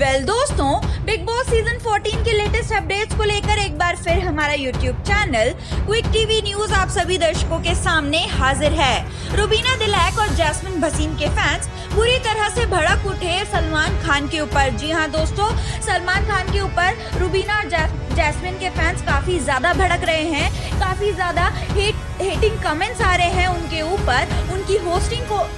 Well well, दोस्तों Bigg Boss season 14 के latest updates को लेकर एक बार फिर हमारा YouTube channel Quick TV News आप सभी दर्शकों के सामने हाजिर है। रुबीना दिलैक और जैस्मिन भसीन के फैंस पूरी तरह से भड़क उठे सलमान खान के ऊपर। जी हाँ दोस्तों सलमान खान के ऊपर रुबीना और जैस्मिन के फैंस काफ़ी ज़्यादा भड़क रहे हैं काफ़ी ज़्यादा हेट हेटिंग कमेंट्स आ रहे हैं उनके ऊपर। उनकी होस्टिंग को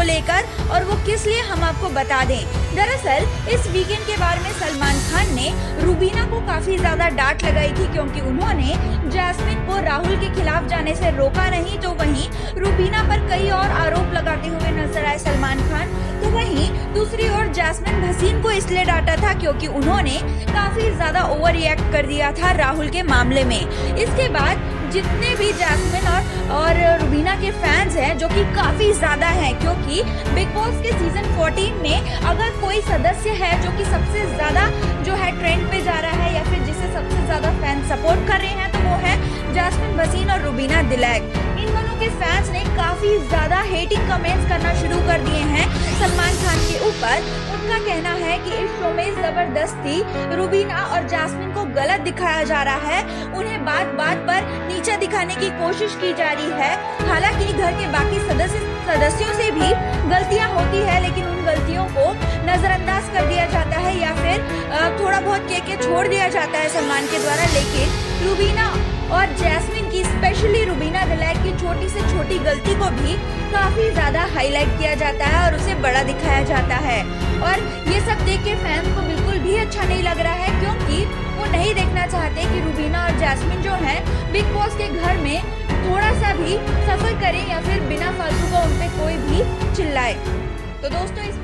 को लेकर और वो किस लिए हम आपको बता दें। दरअसल, इस वीकेंड के बारे में सलमान खान ने रूबीना को काफ़ी ज़्यादा डांट लगाई थी क्योंकि उन्होंने जैस्मिन को राहुल के खिलाफ जाने से रोका नहीं तो वहीं रूबीना पर कई और आरोप लगाते हुए नज़र आए सलमान खान। तो वहीं दूसरी ओर जैस्मिन भसीन को इसलिए डांटा था क्योंकि उन्होंने काफ़ी ज़्यादा ओवर रिएक्ट कर दिया था राहुल के मामले में। इसके बाद जितने भी जैस्मिन और रुबीना के फैंस हैं, जो कि काफ़ी ज़्यादा हैं, क्योंकि बिग बॉस के सीज़न 14 में अगर कोई सदस्य है, जो कि सबसे ज़्यादा जो है ट्रेंड पे जा रहा है, या फिर जिसे सबसे ज़्यादा फ़ैन सपोर्ट कर रहे हैं तो वो है जासमिन वसीन और रुबीना दिलैक इन दोनों के फैंस ने काफ़ी ज़्यादा हेटिंग कमेंट्स करना शुरू कर के ऊपर उनका कहना है कि इस शो में ज़बरदस्ती रुबीना और जासमिन को गलत दिखाया जा रहा है। उन्हें बात बात पर नीचा दिखाने की कोशिश की जा रही है। हालाँकि घर के बाकी सदस्य, सदस्यों से भी गलतियाँ होती है, लेकिन उन गलतियों को नजरअंदाज कर दिया जाता है या फिर थोड़ा बहुत कह के छोड़ दिया जाता है सलमान के द्वारा। लेकिन रुबीना और जैस्मिन की, स्पेशली रुबीना दिलैक की छोटी से छोटी गलती को भी काफ़ी ज़्यादा हाईलाइट किया जाता है और उसे बड़ा दिखाया जाता है। और ये सब देख के फैंस को बिल्कुल भी अच्छा नहीं लग रहा है, क्योंकि वो नहीं देखना चाहते कि रूबीना और जैस्मिन जो है, बिग बॉस के घर में थोड़ा सा भी सफ़र करें या फिर बिना फालतू का उन पर कोई भी चिल्लाए। तो दोस्तों, इस